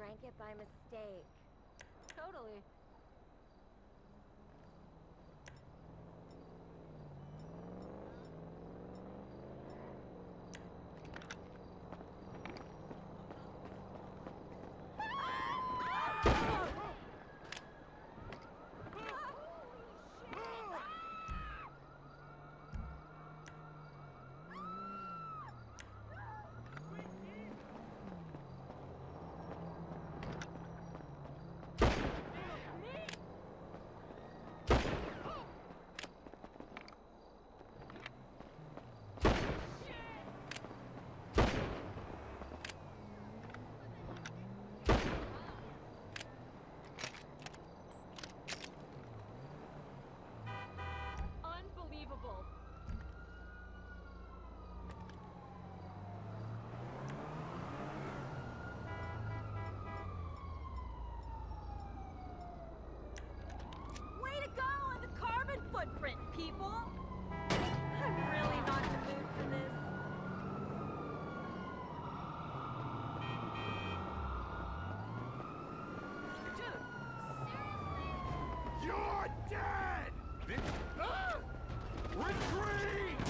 blanket by mistake. Totally. Unbelievable. footprint, people. I'm really not in the mood for this. Dude, seriously? You're dead! Ah! Retreat!